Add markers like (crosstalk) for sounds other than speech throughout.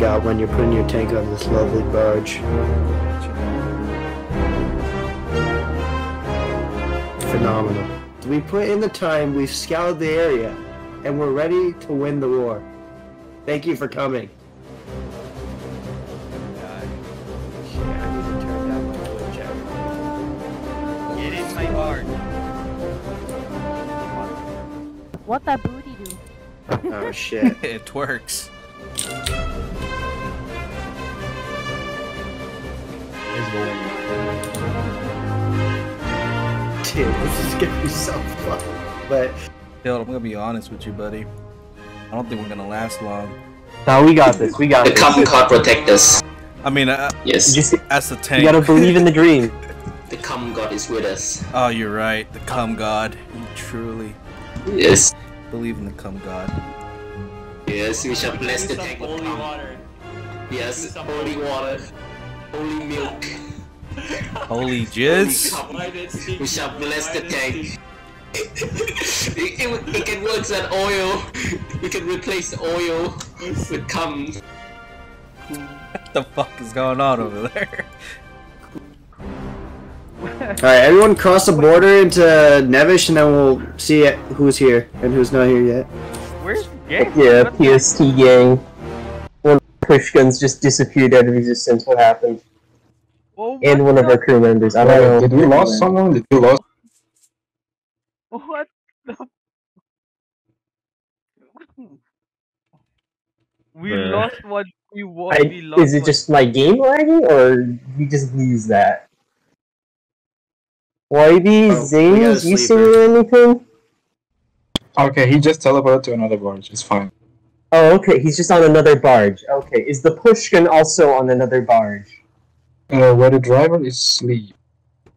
Alright, God, when you're putting your tank on this lovely barge. Phenomenal. We put in the time, we've scoured the area, and we're ready to win the war. Thank you for coming. Get in my barge. What that booty do? Oh shit. (laughs) it works. Dude, this is gonna be so fun. But Yo, I'm gonna be honest with you, buddy. I don't think we're gonna last long. No, we got this. We got The this. cum god protect us. I mean, uh, Yes. You just as the tank. you gotta believe in the dream. (laughs) The cum god is with us. Oh, you're right. The cum god. You truly Yes. believe in the cum god. Yes, we shall bless the Use tank with holy cum. water. Yes, holy water. Holy milk. Holy jizz. Holy cum. Why did Steve- We shall bless the tank. Steve- (laughs) it, it, it can work as oil. We can replace the oil with cum. What the fuck is going on over there? (laughs) alright, everyone cross the border into Nevish and then we'll see who's here and who's not here yet. Where's Gang? Yeah, PST gang. One of push guns just disappeared out of existence. What happened? Oh And my one of our God, crew members. I don't know. Did we lost someone? Did we lost? What the? (laughs) We Bruh. lost what we won. I, we lost is it just my game lagging, or we just lose that? YB, Oh, we Zane, you seeing sleeper. anything? Okay, he just teleported to another barge. It's fine. Oh, okay, he's just on another barge. Okay, is the pushkin also on another barge? Uh, where the driver is asleep.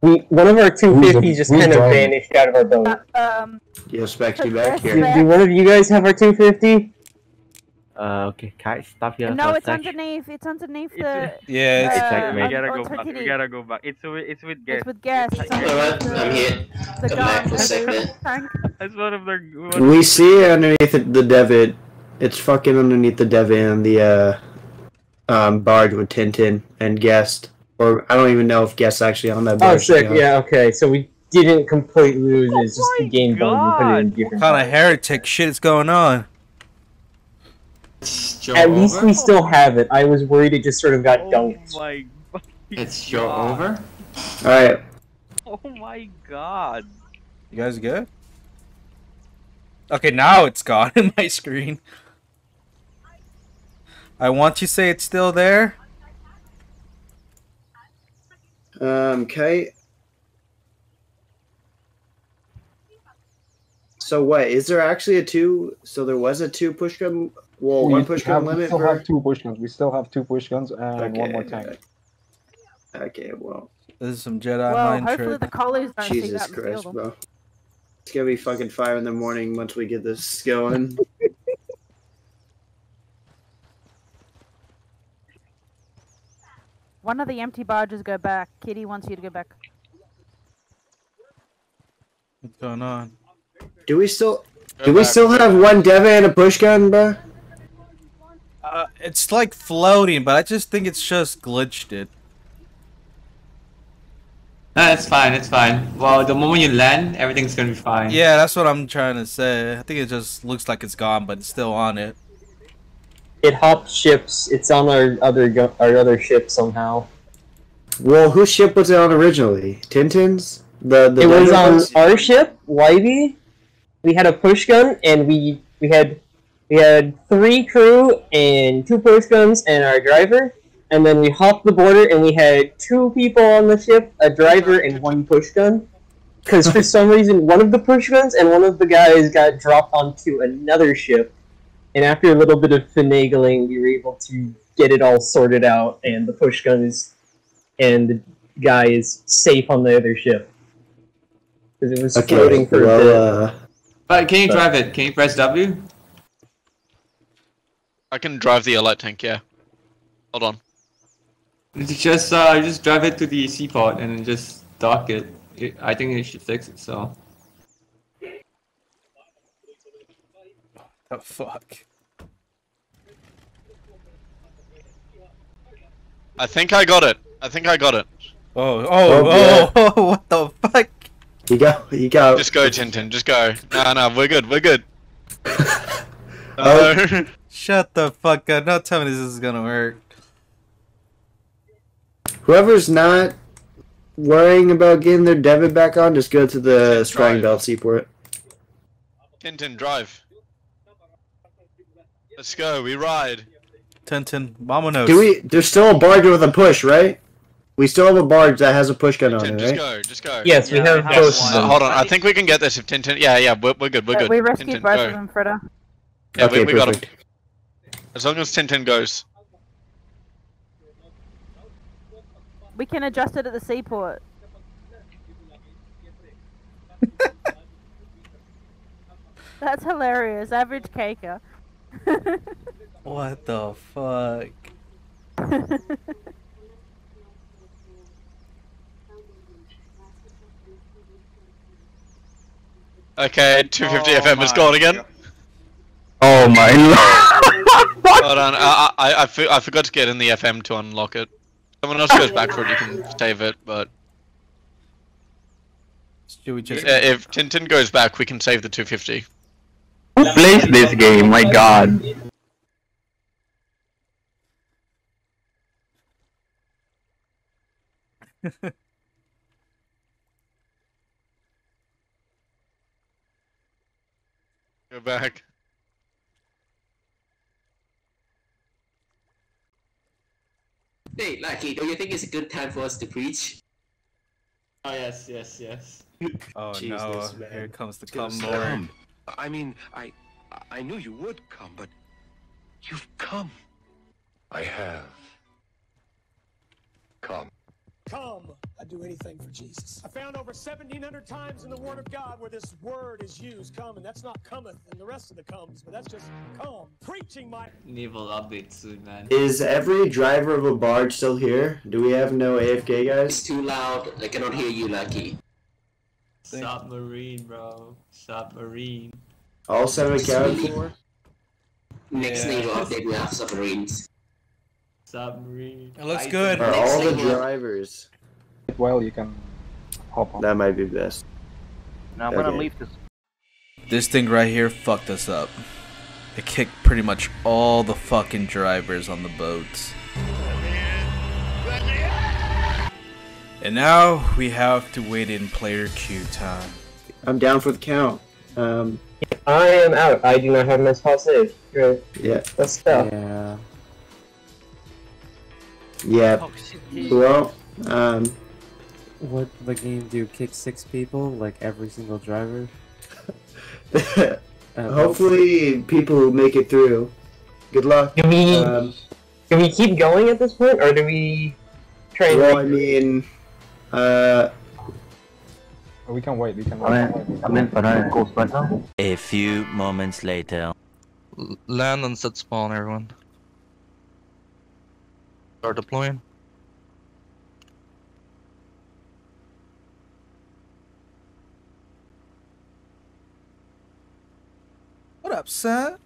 We one of our two Who's just who's kind of driving? vanished out of our boat. Uh, um, Yo, Spexy back here. do one of you guys have our two fifty? Uh, okay, guys, stop here. no, it's sec. underneath. It's underneath It's the. Yeah, it's, Uh, Exactly. we gotta on go back. We gotta go back. It's with it's with gas. It's with gas. It's Yeah. underneath I'm here. the Come back for a second. tank. That's one of their. One We see underneath the, the Devitt. It's fucking underneath the Devitt and the uh, um, barge with Tintin and Guest. Or I don't even know if Guest's actually on that Oh, barge. sick. to Yeah. Okay. So we didn't completely lose. Oh It's just the my game bug. We put it in God. different. what kind of heretic shit is going on? It's show At least we still have it. I was worried it just sort of got Oh dunked. my. fucking It's show God. over? Alright, Oh my god. You guys good? Okay, now it's gone (laughs) in my screen. I want you to say it's still there. Um, okay. So what? Is there actually a two? So there was a two push gun. Well, one push gun have, we still for. have two push guns. We still have two push guns and one more tank. Okay, well, This is some Jedi Well, mind hopefully trick. the collies don't see Jesus that and steal Christ, bro. It's gonna be fucking five in the morning once we get this going. (laughs) One of the empty barges go back. Kitty wants you to go back. What's going on? Do we still? Do we still have one Devitt and a push gun, bro? Uh, it's like floating, but I just think it's just glitched it. No, it's fine, it's fine. Well, the moment you land, everything's gonna be fine. Yeah, that's what I'm trying to say. I think it just looks like it's gone, but it's still on it. It hopped ships. It's on our other our other ship somehow. Well, whose ship was it on originally? Tintin's? The the it was on ones? our ship, Wybie. We had a push gun, and we we had we had three crew and two push guns and our driver. And then we hopped the border, and we had two people on the ship, a driver and one push gun. Because for (laughs) some reason, one of the push guns and one of the guys got dropped onto another ship. And after a little bit of finagling, we were able to get it all sorted out, and the push gun is and the guy is safe on the other ship because it was Okay, floating for a bit. uh, But can you drive it? Can you press W? I can drive the light tank, yeah. Hold on. Just uh, just drive it to the seaport and then just dock it. it. I think it should fix it. So The fuck? I think I got it. I think I got it. Oh, oh, Oh, oh, oh, (laughs) what the fuck? You go. You go. Just go, Tintin. Just go. No, no, we're good. We're good. (laughs) Oh. Shut the fuck up. Don't tell me this is gonna work. Whoever's not worrying about getting their Devitt back on, just go to the Strying Belt Seaport. Tintin, drive. Let's go. We ride. Tintin, vamonos. Do we? There's still a barge with a push, right? We still have a barge that has a push gun on Tintin, it, just right? go. Just go. Yes, we Yeah, have I have both. Uh, hold on. I think we can get this if Tintin. Yeah, yeah. We're, we're good. We're good. we rescued Tintin, both go. of them, Frida. Yeah, okay, we, we got him. As long as Tintin goes. We can adjust it at the seaport. (laughs) That's hilarious. Average caker. (laughs) What the fuck? Okay, 250 Oh FM is gone again. God. Oh my (laughs) lord! Hold on. I, I, I, I forgot to get in the FM to unlock it. Someone else goes back for it. You can save it, but Should we just? if Tintin goes back, we can save the 250. Who plays this game? My god. (laughs) Go back. Hey, Lucky, do you think it's a good time for us to preach? Oh yes, yes, yes. (laughs) Oh Jesus, no! man. Here comes the Gonna lord. Come. I mean, I I knew you would come, but you've come. I have. Come. Come, I'd do anything for Jesus. I found over 1,700 times in the Word of God where this word is used, come, and that's not cometh and the rest of the comes, but that's just come. Preaching my. Naval update soon, man. Is every driver of a barge still here? Do we have no AFK guys? It's guys? too loud. I cannot hear you, Lucky. Submarine, bro. Submarine. All seven accounted for? Next Yeah. naval update, we have submarines. Submarine. It looks good. Are Next all the drivers? Well, you can hop on. That might be best. Now I'm gonna leave this. This thing right here fucked us up. It kicked pretty much all the fucking drivers on the boats. And now we have to wait in player queue time. I'm down for the count. Um, I am out. I do not have my spot saved. Right. yeah, That's tough. Yeah. yeah. Well, um, What the game do? Kick six people, like every single driver? (laughs) hopefully people will make it through. Good luck. Do we Um, do we keep going at this point, or do we try and well, I mean, uh, We can wait. We can wait. I'm in, I'm in for an course right now. A few moments later. Land and set spawn, everyone. Start deploying. What up, sir?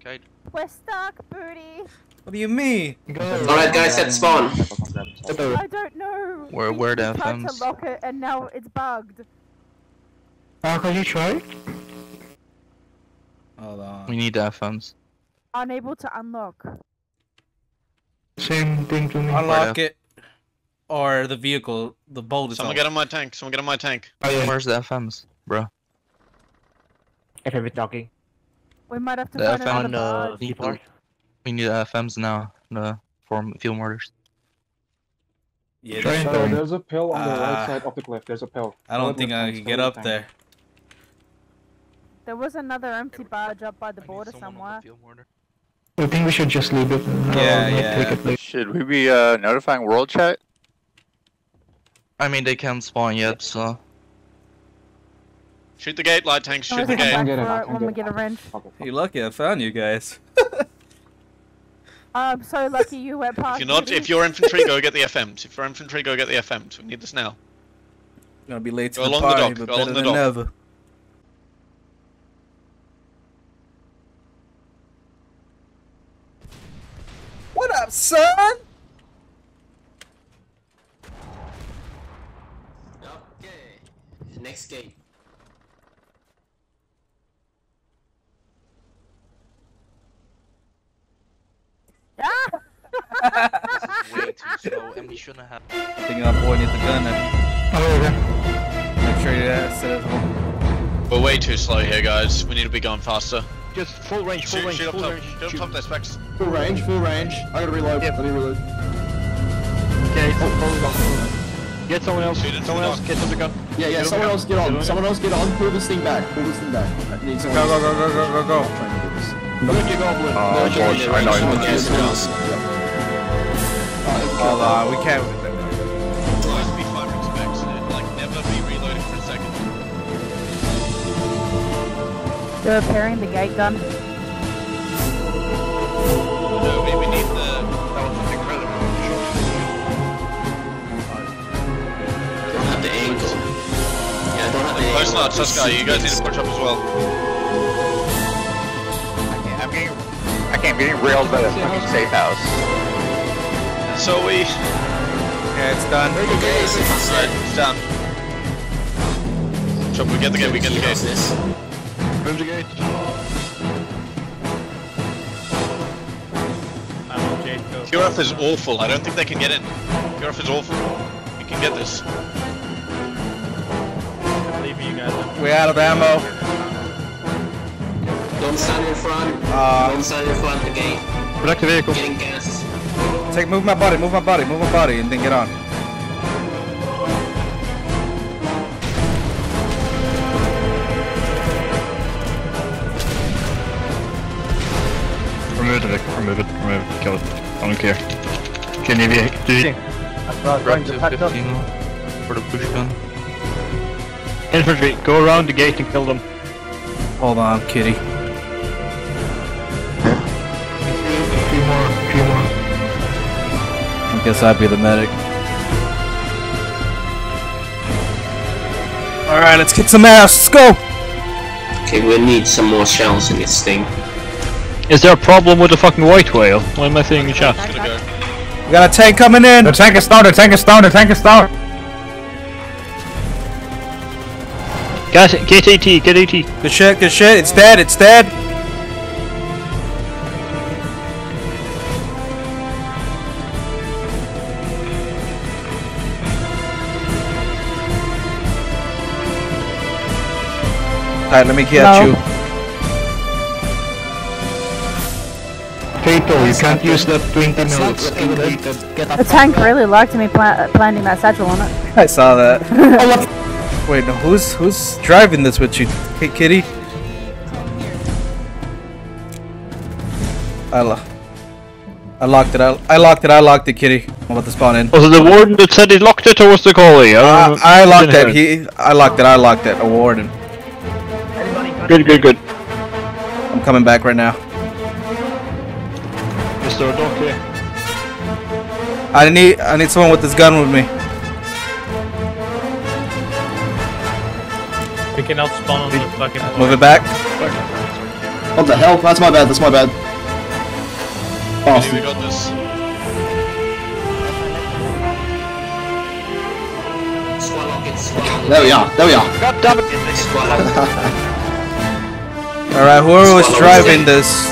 Okay. We're stuck, booty. What do you mean? Alright, guys, set spawn. I don't know. Where- We- where we the tried to FMs? lock it and now it's bugged. How can you try? Hold on. We need the FMs. Unable to unlock. Same thing to me. Unlock it. Or the vehicle, the bolt is Someone on. get on my tank. Someone get on my tank. Where's the FMs, bro? FM is talking. We might have to The find FM another uh, barge. need the- We need FMs now. The for field mortars. Yeah, So there's a pill on the Uh, right side of the cliff. There's a pill. I don't think I can get up there. There was another empty barge up by the border somewhere. I think we should just leave it. Yeah, not yeah. Take it. Should we be uh, notifying World Chat? I mean, they can't spawn yet, so. Shoot the gate, light tanks. Shoot the gate. for it when we get a wrench. You're lucky I found you guys. (laughs) I'm so lucky you went past. If you're not, if you're infantry, go get the FMs. If you're infantry, go get the FMs. We need this now. Gonna be late go to the party, the dock. but go better than dock. never. What up, son? Okay, next game. Way too slow, and we shouldn't have. I think that boy needs a gun then. Make sure you uh, set it home. We're way too slow here, guys. We need to be going faster. Just full range, full Shoot, range, shoot up full top. range. Shoot up top there, Specs. Full range, full range. I gotta reload. Let me reload. Okay, full, full, full. Get someone else. Someone else. Get them to gun. Yeah, yeah. Someone else get on. Someone else get on. Pull this thing back. Pull this thing back. I need someone Go, go, else. go, go, go, go, go. Trying to do this. Look your goblin. Oh, Look I know. Hold on, we can't. Always be firing Specs. and, Like, never be reloading for a second. They're repairing the gate gun. No, we, we need the... Don't have the angle. Yeah, don't have the Close angle. not, Tuscar, you guys need to push up as well. I'm getting, I can't getting railed by the fucking safe house. So we... Yeah, it's done. Right, it's down. So we get the gate, we get the gate. Move the gate. QRF is awful. I don't think they can get in. QRF is awful. You can get this. We're out of ammo. Don't stand in front. Uh, Don't stand in front of the gate. Protect the vehicle. Getting gas. Take, move my body, move my body, move my body, and then get on. Remove it, Vic. Remove it. Remove it. Kill it. I don't care. Can you be? Do you? Grab to 15 for the push gun. Infantry, go around the gate and kill them. Hold on, kitty. Guess I'd be the medic. Alright, let's kick some ass, let's go! Okay, we need some more shells in this thing. Is there a problem with the fucking white whale? Why am I seeing a chat? We got a tank coming in! The tank is down, the tank is down, the tank is down! Guys, get AT, get AT. Good shit, good shit, it's dead, it's dead! Alright, let me get No. you. Fatal, you can't use that 20 minutes. The tank really liked me pla- planting that satchel on it. I saw that. (laughs) Oh, Wait, no, who's who's driving this with you, hey, Kitty? I, lo- I locked it. I, I locked it. I locked it, Kitty. I'm about to spawn in. Was it the warden that said he locked it, or was the collie? I, I. I locked it. He. I locked it. I locked it. A warden. Good, good, good. I'm coming back right now. Mr. Donkey. I need. I need someone with this gun with me. We can out spawn on the fucking. Move it back. What the hell? That's my bad. That's my bad. Kitty, we got this. Squad it, squad There we are. There we are. God damn it! (laughs) All right. Whoever was driving this.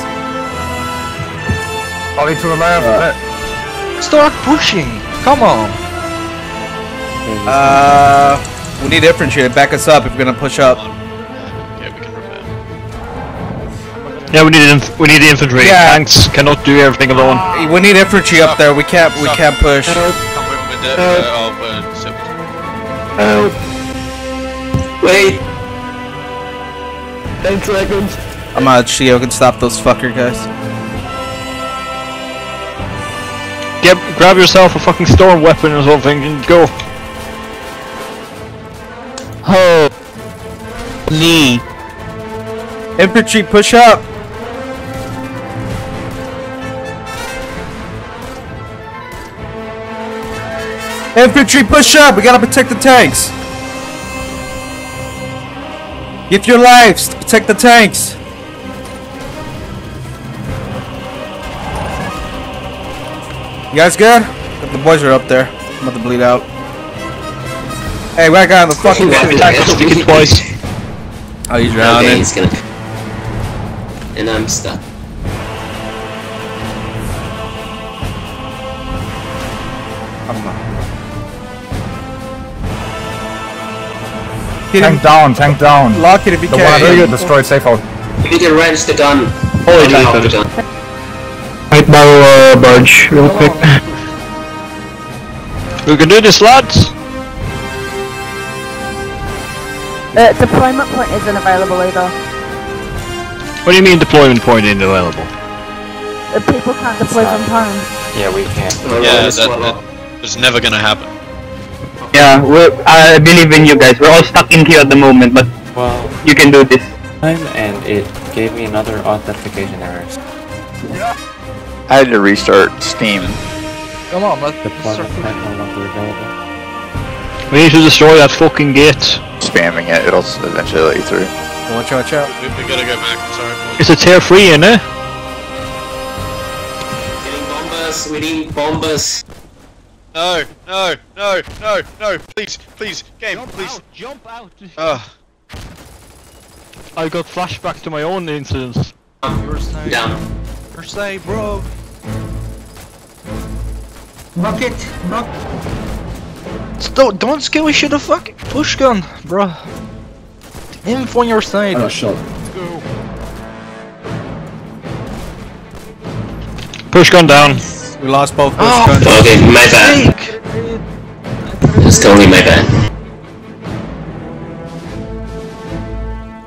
Ollie to the left. Start pushing! Come on! Uh, we need infantry to back us up if we're gonna push up. Okay, we can repair. Yeah, we need inf- we need the infantry. Yeah. Tanks cannot do everything alone. We need infantry up there. We can't. We can't push. Come with, with. Uh, oh, uh, Wait. 10 seconds. I'm out. Shio can stop those fucker guys. Get grab yourself a fucking storm weapon or something and go. Holy! Infantry, push up. Infantry, push up. We gotta protect the tanks. Give your lives to protect the tanks. You guys good? The boys are up there. I'm about to bleed out. Hey, guy on the fucking Speaking twice. Oh, he's Okay, drowning. he's gonna. And I'm stuck. Hit him. Tank down, tank down. Lock it if you The can. one you destroyed safe house. If you can wrench the gun. Holy only tank off the gun. Right now, uh, barge, real quick. We can do this, lads. Uh, deployment point isn't available either. What do you mean deployment point ain't available? Uh, people can't deploy from home. Yeah, we can't. Yeah, that, that was never gonna happen. Yeah, we're, I believe in you guys. We're all stuck in here at the moment, but Well, you can do this. time and it gave me another authentication error. I had to restart Steam. Come on, let's Deployment point no longer available. We need to destroy that fucking gate. Spamming it, it'll eventually let you through. Watch out, watch out. We, we gotta go back. I'm sorry. It's a tear free, in it? Getting bombers. We need bombers. No, no, no, no, no! Please, please, game, please. jump out. Ugh. I got flashback to my own incidents. Down. First aid, bro. Rocket. Rock. Don't, don't skill shit a fucking push gun, bro. Info on your side. Oh, shot. Go. Push gun down. We lost both push Oh, guns. Okay, my bad. It's totally my bad.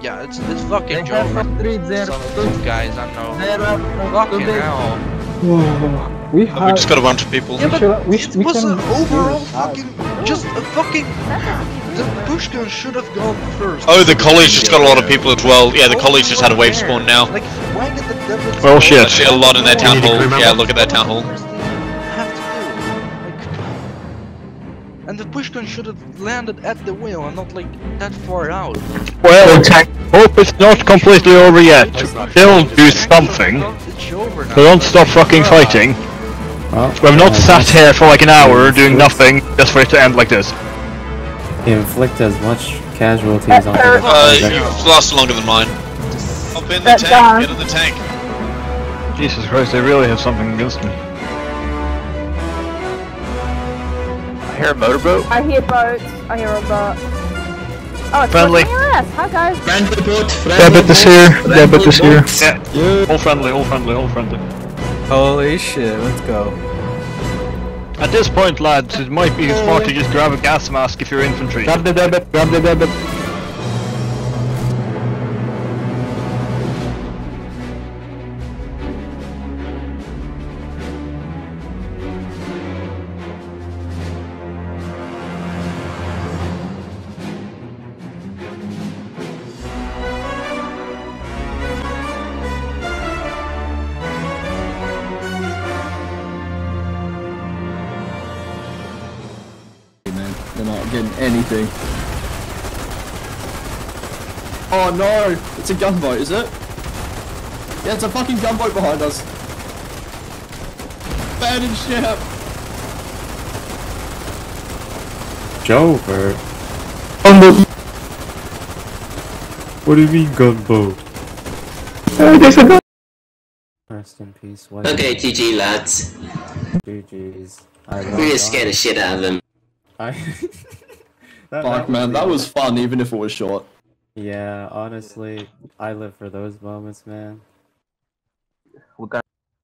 Yeah, it's it's fucking Joe. Son of two guys, I know. Fucking hell. (sighs) We We just got a bunch of people. Yeah, but we, it was an overall fucking, just a fucking. The push gun should have gone first. Oh, the college just got a lot of people as well. Yeah, the oh college just had a wave spawn now. Like, why did the devil Oh shit. A lot in their town hall. Yeah, look at their town hall. And the push gun should have landed at the wheel and not like that far out. Well, hope it's not completely over yet. They'll do something. It's over now. So don't stop fucking fighting. Well, We have not sat here for like an hour doing nothing just for it to end like this. Inflict as much casualties on the Uh, as- you've lasted longer than mine. Hop in the tank. done. Get in the tank. Jesus Christ, they really have something against me. Hear a motorboat. I hear boats. I hear a boat. Oh, it's Friendly. Friendly. Us. Hi guys. Friendly boat. Friendly Devitt is here. Devitt is here. boat. Yeah. All friendly, all friendly, all friendly. Holy shit, let's go. At this point, lads, it might be smart to just grab a gas mask if you're infantry. Grab the Devitt, grab the Devitt. They're not getting anything. Oh no! It's a gunboat, is it? Yeah, it's a fucking gunboat behind us. Abandoned ship! Jover. On the. What do you mean gunboat? Uh, there's a gun. Rest in peace. What Okay, GG lads. GG's. I love We just God. scared the shit out of them. I. (laughs) That- Fuck, that man, that really- was fun, even if it was short. Yeah, honestly, I live for those moments, man.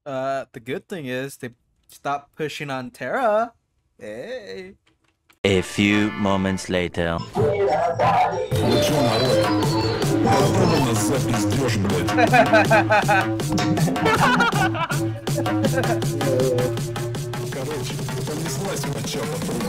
Uh, the good thing is they stopped pushing on Terra. Hey. A few moments later. Короче, (laughs) понеслась моча потом.